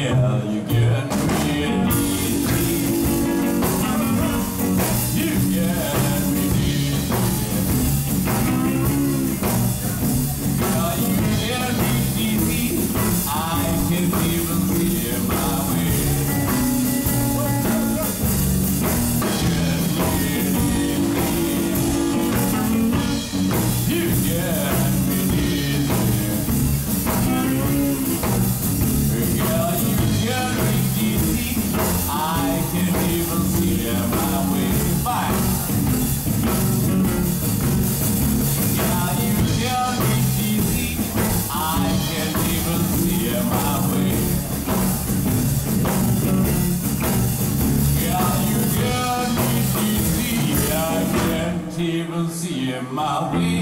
yeah, uh, you get my.